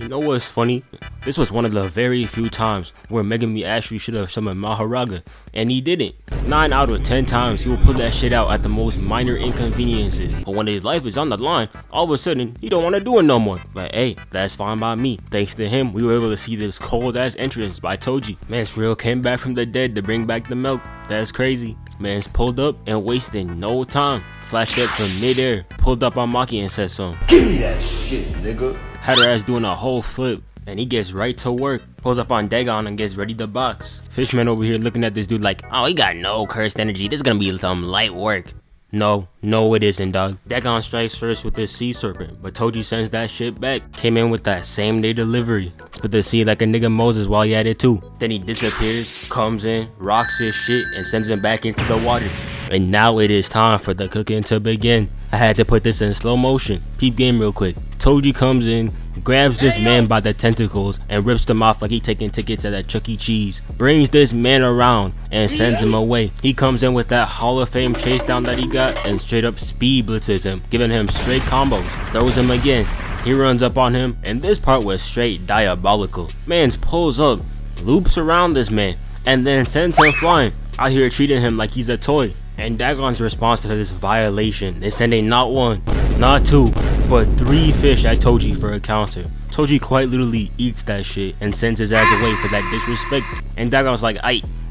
You know what's funny? This was one of the very few times where Megumi actually should have summoned Mahoraga, and he didn't. 9 out of 10 times he will put that shit out at the most minor inconveniences, but when his life is on the line, all of a sudden he don't want to do it no more. But hey, that's fine by me. Thanks to him, we were able to see this cold ass entrance by Toji. Man's real came back from the dead to bring back the milk. That's crazy. Man's pulled up and wasting no time. Flashed up from midair, pulled up on Maki and said something. Give me that shit, nigga. Had her ass doing a whole flip. And he gets right to work, pulls up on Dagon and gets ready to box. Fishman over here looking at this dude like, oh, he got no cursed energy. This is gonna be some light work. No, no it isn't, dog. Dagon strikes first with his sea serpent, but Toji sends that shit back. Came in with that same day delivery. Spit the sea like a nigga Moses while he at it too. Then he disappears, comes in, rocks his shit, and sends him back into the water. And now it is time for the cooking to begin. I had to put this in slow motion. Peep game real quick. Toji comes in, grabs this man by the tentacles and rips them off like he taking tickets at a Chuck E. Cheese. Brings this man around and sends him away. He comes in with that Hall of Fame chase down that he got and straight up speed blitzes him, giving him straight combos. Throws him again. He runs up on him and this part was straight diabolical. Mans pulls up, loops around this man, and then sends him flying. Out here treating him like he's a toy. And Dagon's response to this violation is sending not one, not two, but three fish at Toji for a counter. Toji quite literally eats that shit and sends his ass away for that disrespect. And Dagon's like,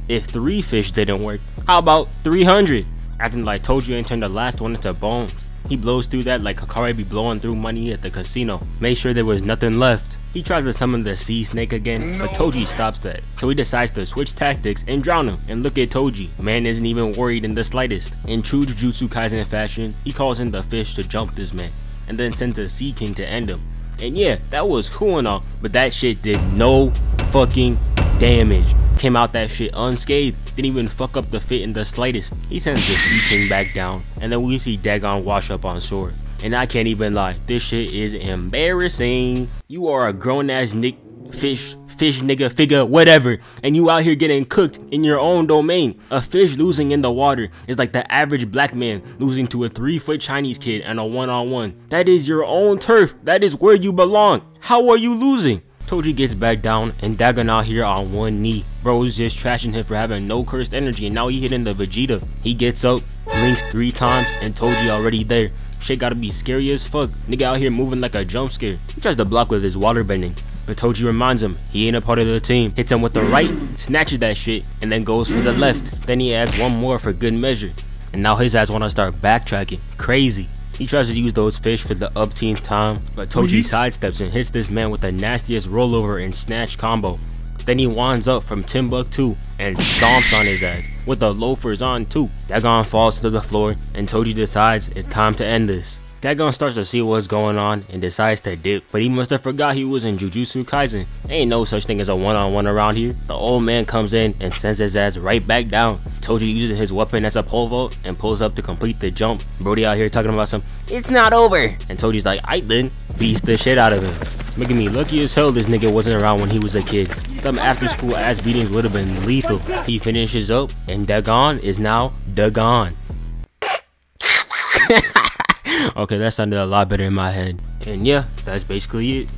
if three fish didn't work, how about 300? Acting like Toji ain't turned the last one into bones. He blows through that like Hakari be blowing through money at the casino. Make sure there was nothing left. He tries to summon the sea snake again, but Toji stops that. So he decides to switch tactics and drown him. And look at Toji, man isn't even worried in the slightest. In true Jujutsu Kaisen fashion, he calls in the fish to jump this man, and then sends a sea king to end him. And yeah, that was cool and all, but that shit did no fucking damage. Came out that shit unscathed, didn't even fuck up the fit in the slightest. He sends the Sea King back down, and then we see Dagon wash up on sword. And I can't even lie, this shit is embarrassing. You are a grown ass Nick fish fish nigga figure whatever and you out here getting cooked in your own domain a fish losing in the water is like the average black man losing to a three foot chinese kid and a one-on-one -on -one. that is your own turf that is where you belong how are you losing Toji gets back down and Dagon out here on one knee. Bro is just trashing him for having no cursed energy and now he hitting the Vegeta. He gets up, blinks three times and Toji already there. Shit gotta be scary as fuck. Nigga out here moving like a jump scare. He tries to block with his water bending. But Toji reminds him he ain't a part of the team. Hits him with the right, snatches that shit, and then goes for the left. Then he adds one more for good measure. And now his ass wanna start backtracking. Crazy. He tries to use those fish for the upteenth time, but Toji sidesteps and hits this man with the nastiest rollover and snatch combo. Then he winds up from Timbuktu and stomps on his ass with the loafers on too. Dagon falls to the floor and Toji decides it's time to end this. Dagon starts to see what's going on and decides to dip, but he must have forgot he was in Jujutsu Kaisen. Ain't no such thing as a one-on-one -on -one around here. The old man comes in and sends his ass right back down. Toji uses his weapon as a pole vault and pulls up to complete the jump. Brody out here talking about some, it's not over. And Toji's like, I then beats the shit out of him. Megumi lucky as hell this nigga wasn't around when he was a kid. Them after school ass beatings would have been lethal. He finishes up and Dagon is now Dagon. okay, that sounded a lot better in my head. And yeah, that's basically it.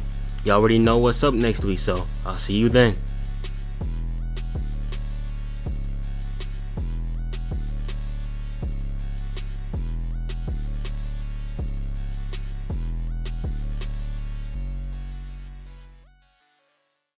Y'all already know what's up next week, so I'll see you then.